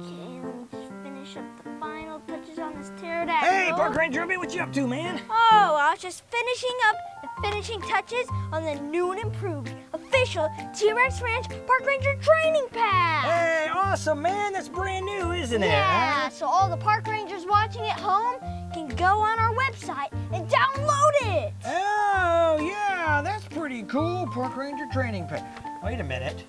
Okay, let me finish up the final touches on this pterodactyl. Hey, Park Ranger LB, what you up to, man? Oh, I was just finishing up the finishing touches on the new and improved official T-Rex Ranch Park Ranger training pass. Hey, awesome, man. That's brand new, isn't it? Yeah, huh? so all the park rangers watching at home can go on our website and download it. Oh, yeah, that's pretty cool. Park Ranger training pack. Wait a minute.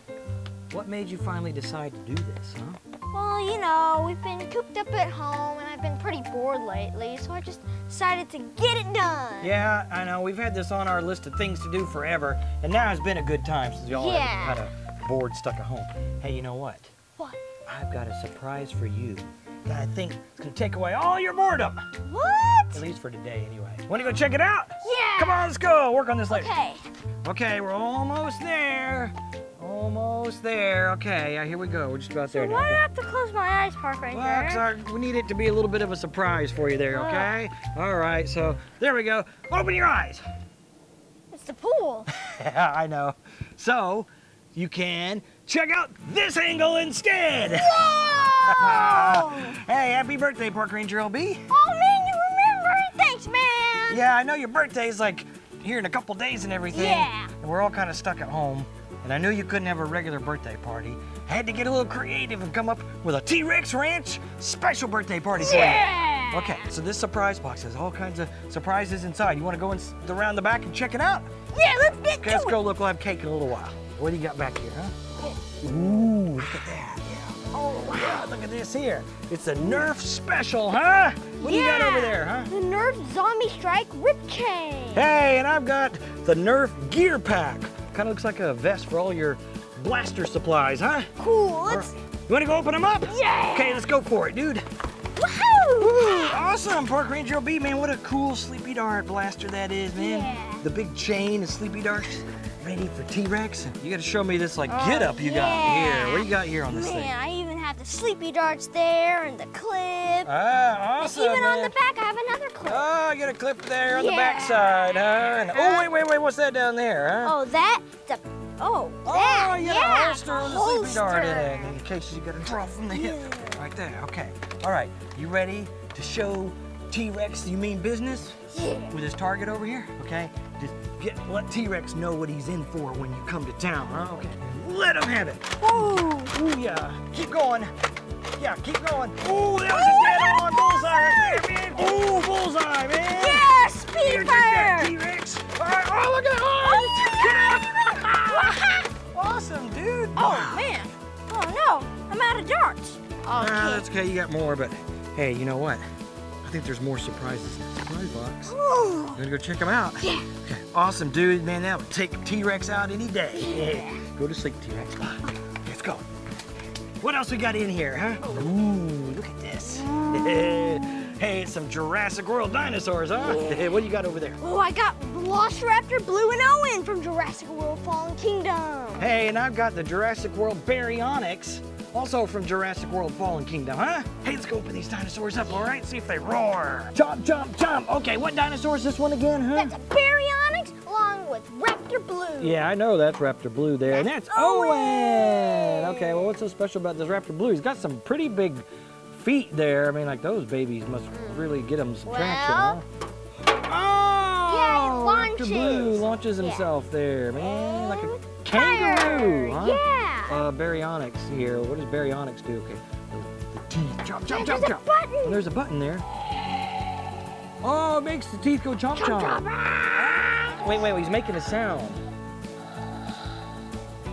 What made you finally decide to do this, huh? Well, you know, we've been cooped up at home and I've been pretty bored lately, so I just decided to get it done. Yeah, I know. We've had this on our list of things to do forever, and now it's been a good time since y'all Yeah. had, had a board stuck at home. Hey, you know what? What? I've got a surprise for you that I think is gonna take away all your boredom. What? At least for today, anyway. Wanna go check it out? Yeah. Come on, let's go. Work on this later. Okay. Okay, we're almost there. Almost there. Okay, yeah, here we go. We're just about there So now. why do I have to close my eyes, Park Ranger? Well, I- we need it to be a little bit of a surprise for you there, Ah. okay? All right, so there we go. Open your eyes. It's the pool. Yeah, I know. So you can check out this angle instead. Whoa! hey, happy birthday, Park Ranger LB. oh man, you remember? Thanks, man. Yeah, I know your birthday's like here in a couple days and everything. Yeah. And we're all kind of stuck at home. And I knew you couldn't have a regular birthday party. Had to get a little creative and come up with a T-Rex Ranch special birthday party for Yeah. you. Okay, so this surprise box has all kinds of surprises inside. You want to go in around the back and check it out? Yeah, let's get Okay, let's it. go look. We'll have cake in a little while. What do you got back here, huh? Ooh, look at that. Yeah. Oh, wow. Look at this here. It's a Nerf special, huh? What do you got over there, huh? The Nerf Zombie Strike Rip Chain. Hey, and I've got the Nerf Gear Pack. Kind of looks like a vest for all your blaster supplies, huh? Cool. Let's. You want to go open them up? Yeah. Okay, let's go for it, dude. Woohoo! Ooh, awesome, Park Ranger LB, man. What a cool Sleepy Dart blaster that is, man. Yeah. The big chain of Sleepy Darts, ready for T-Rex. You got to show me this like Oh, get up you got here. What do you got here on this Man, thing? I the sleepy darts there and the clip. Ah, awesome, even on the back, I have another clip. Oh, I got a clip there on the Yeah. back side, huh? And, oh, wait, wait, wait. What's that down there, huh? oh, that. The, oh, Oh, that. you got yeah, a holster the with a sleepy dart in it in case you got a draw from the hip. Yeah. Right there, okay. All right, you ready to show T-Rex you mean business Yeah. with his target over here? Okay, just get let T-Rex know what he's in for when you come to town, huh? Oh, okay, let him have it. Ooh. Ooh, yeah, keep going. Yeah, keep going. Ooh, that was a dead on bullseye right there, man. Ooh, bullseye, man. Yeah, speed fire. T-Rex. All right, oh, look at that. Oh, oh Awesome, dude. oh man. Oh no, I'm out of darts. Okay. that's okay. You got more, but hey, you know what? I think there's more surprises in the surprise box. Ooh. You gonna go check them out? Yeah. Okay. Awesome, dude. Man, that would take T-Rex out any day. Yeah. Go to sleep, T-Rex. Let's go. What else we got in here, huh? Ooh, look at this. hey, it's some Jurassic World dinosaurs, huh? what do you got over there? Oh, I got Velociraptor Blue and Owen from Jurassic World Fallen Kingdom. Hey, and I've got the Jurassic World Baryonyx, also from Jurassic World Fallen Kingdom, huh? Hey, let's go open these dinosaurs up, all right? See if they roar. Chomp, chomp, chomp. Okay, what dinosaur is this one again, huh? That's a Baryonyx along with Raptor Blue. Yeah, I know that's Raptor Blue there, and that's That's Owen. Owen. Okay, well, what's so special about this Raptor Blue? He's got some pretty big feet there. I mean, like those babies must hmm. really get him some traction, huh? Oh! Yeah, he Raptor launches. Blue launches Yeah. himself there, man, like a oh, kangaroo, fire. huh? Yeah. Uh, Baryonyx here. What does Baryonyx do? Okay, the, teeth. Chomp, chomp, There's chomp, a chomp. button. Oh, there's a button there. Oh, it makes the teeth go chomp, chomp. Chomp, chomp. Wait, wait, he's making a sound.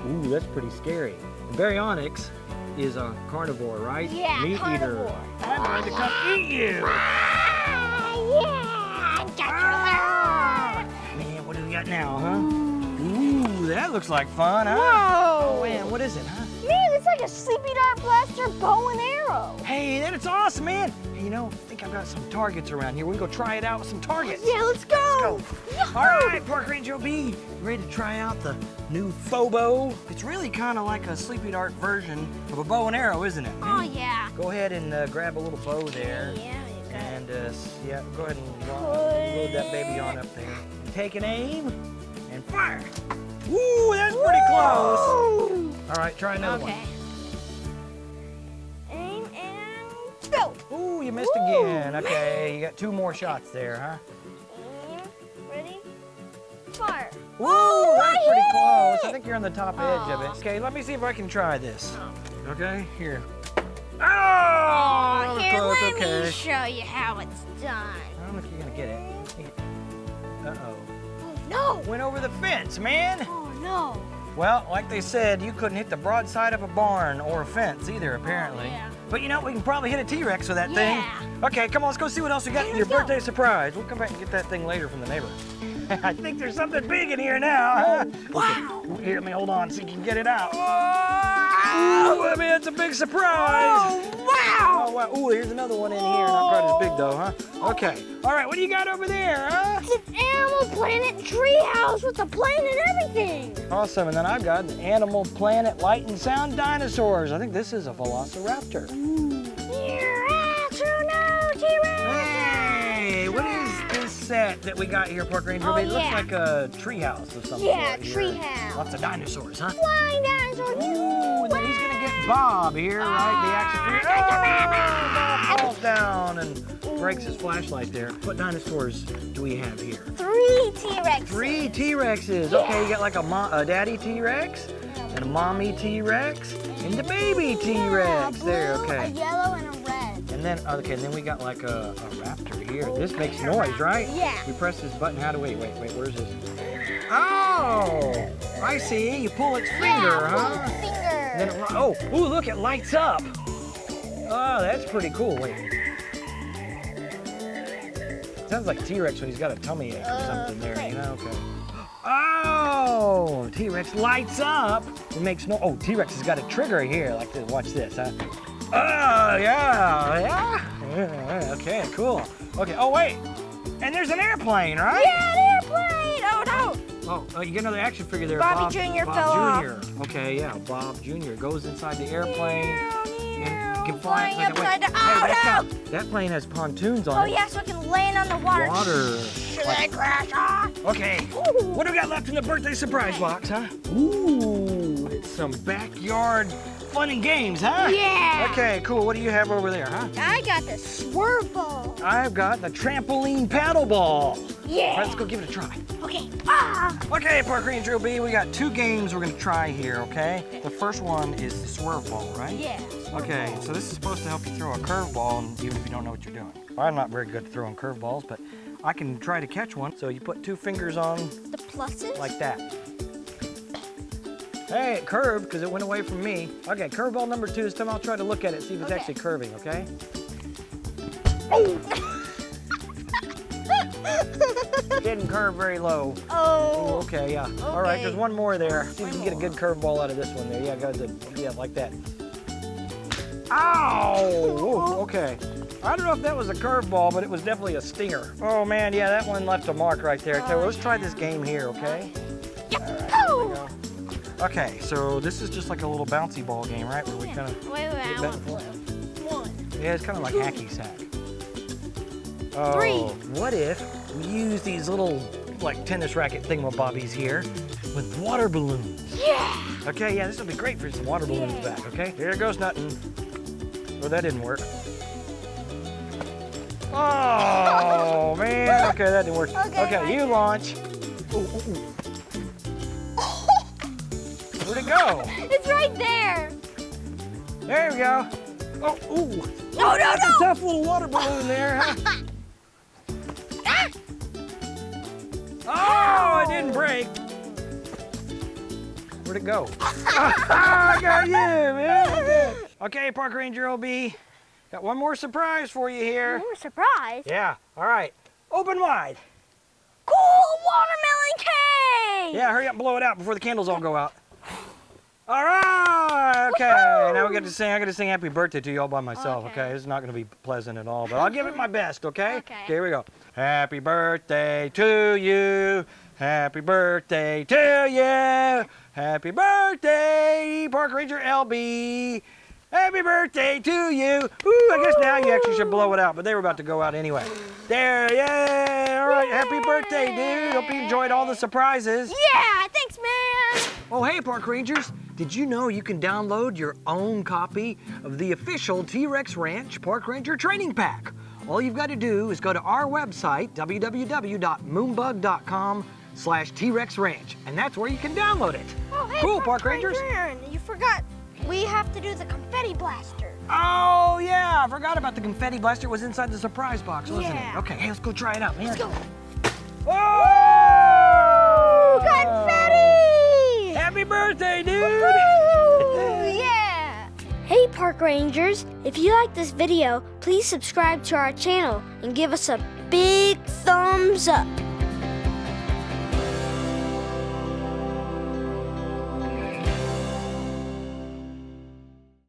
Ooh, that's pretty scary. And Baryonyx is a carnivore, right? Yeah, Meat carnivore. eater. I'm going to come eat you. Ah, yeah. Got Ah! Man, what do we got now, huh? Ooh, that looks like fun, huh? Whoa. Oh, man, what is it, huh? Man, it's like a sleepy dart blaster bow and arrow. Hey, that is awesome, man. Hey, you know, I think I've got some targets around here. We can go try it out with some targets. Yeah, let's go. Let's go. All right, Park Ranger LB, you ready to try out the new Phobo? It's really kind of like a Sleepy Dart version of a bow and arrow, isn't it? Oh yeah. Go ahead and uh, grab a little bow there. Yeah, you got it. And, uh, yeah, go ahead and load that baby on up there. Take an aim and fire. Ooh, that's pretty close. Woo. All right, try another Okay. one. Aim no! Ooh, you missed Ooh, again. Okay, you got two more shots there, huh? Aim, ready, fire. Ooh, Oh, that's pretty hit close. I think you're on the top edge of it. Okay, let me see if I can try this. Okay, here. Oh, Aw, that was here, close. let okay. me show you how it's done. I don't know if you're gonna get it. Uh-oh. Oh, Went over the fence, man. no! Oh, no. Well, like they said, you couldn't hit the broadside of a barn or a fence either, oh, apparently. yeah. But you know, we can probably hit a T-Rex with that Yeah. thing. Okay, come on, let's go see what else we got Hey, in your go. birthday surprise. We'll come back and get that thing later from the neighbor. I think there's something big in here now. Oh, huh? wow. Okay, here, let me hold on so you can get it out. Oh, I mean, it's a big surprise. Oh, wow! Oh, wow. Ooh, here's another one in here. Not quite as big, though, huh? Okay. All right, what do you got over there, huh? It's an Animal Planet treehouse with a plane and everything. Awesome. And then I've got an Animal Planet Light and Sound Dinosaurs. I think this is a Velociraptor. T-Rex, no, T-Rex! Hey, what is this set that we got here, Park Ranger? Oh, it looks like a treehouse or something. Yeah, treehouse. Lots of dinosaurs, huh? Flying dinosaur. Bob here, right? The action figure. Ah, Oh, Bob falls down and breaks his flashlight there. What dinosaurs do we have here? Three T-Rexes. Three T-Rexes. Okay, you got like a, mo- a daddy T-Rex and a mommy T-Rex and the baby T-Rex. There, okay. A yellow and a red. And then, okay, and then we got like a, a raptor here. This makes noise, right? Yeah. We press this button. How do we, wait, wait, where's this? Oh, I see. You pull its finger, yeah, huh? Oh, ooh, look, it lights up. Oh, that's pretty cool. Wait. Sounds like T-Rex when he's got a tummy ache or Uh, something there, wait. you know? Okay. Oh, T-Rex lights up. It makes no. Oh, T-Rex has got a trigger here, like this. Watch this, huh? Oh, yeah, yeah. Yeah, Okay, cool. Okay. Oh, wait. And there's an airplane, right? yeah, an airplane. Oh no. Oh, oh, you get another action figure there. Bobby Bob, Jr. Bob fell off. Okay, yeah, Bob Jr. goes inside the airplane. and can fly Flying like that. Wait, upside down. hey, Oh that's no. that plane has pontoons Oh on it. Oh yeah, so it can land on the water. Water. Should Like- I crash off? Okay. Ooh. What do we got left in the birthday surprise box, huh? Ooh, it's some backyard fun and games, huh? Yeah. Okay, cool. What do you have over there, huh? I got the swerve ball. I've got the trampoline paddle ball. Yeah. All right, let's go give it a try. Okay. Ah. Okay, Park Ranger B, we got two games we're gonna try here, okay? The first one is the swerve ball, right? Yeah. Okay, so this is supposed to help you throw a curveball, and even if you don't know what you're doing. I'm not very good at throwing curveballs, but I can try to catch one. So you put two fingers on The pluses. like that. Hey, it curved because it went away from me. Okay, curveball number two. This time I'll try to look at it, see if it's Okay. actually curving, okay? It didn't curve very low. Oh. okay, yeah. All right, there's one more there. See if you can get a good curveball out of this one there. Yeah, go to, uh, yeah, like that. Ow! Ooh, okay. I don't know if that was a curveball, but it was definitely a stinger. Oh man, yeah, that one left a mark right there. You what, let's try this game here, okay? Okay, so this is just like a little bouncy ball game, right? Where we kind of, Wait, wait, I want blue. One. yeah, it's kind of like hacky sack. Oh, Three. what if we use these little like tennis racket thingamabobbies here with water balloons? Yeah. Okay, yeah, this will be great for some water balloons Yeah. back, okay? Here goes nothing. Oh, that didn't work. Oh, man. Okay, that didn't work. Okay, Okay, you launch. Ooh, ooh, ooh. Where'd it go? It's right there. There we go. Oh, ooh. No, no, That's a no. tough little water balloon there, huh? Where'd it go? Ah, I got you, man. Okay, Park Ranger LB. Got one more surprise for you here. Ooh, surprise. Yeah, all right. Open wide. Cool watermelon cake. Yeah, hurry up and blow it out before the candles all go out. All right, okay. Now we get to sing. I got to sing happy birthday to you all by myself, okay? Okay. It's not going to be pleasant at all, but I'll give it my best, okay? Okay. here we go. Happy birthday to you. Happy birthday to you. Happy birthday, Park Ranger LB. Happy birthday to you. Ooh, I guess now you actually should blow it out, but they were about to go out anyway. There, yeah. All right, happy birthday, dude. Hope you enjoyed all the surprises. Yeah, thanks, man. Oh, hey, Park Rangers. did you know you can download your own copy of the official T-Rex Ranch Park Ranger Training Pack? All you've got to do is go to our website, www.moonbug.com slash T-Rex Ranch, and that's where you can download it. Oh, hey, cool, Park Rangers. Ranger, you forgot. We have to do the confetti blaster. Oh, yeah, I forgot about the confetti blaster. It was inside the surprise box, wasn't Yeah. it? Okay, hey, let's go try it out, man. Let's go. Whoa! Confetti! Happy birthday, dude! Yeah! Hey, Park Rangers, if you like this video, please subscribe to our channel and give us a big thumbs up.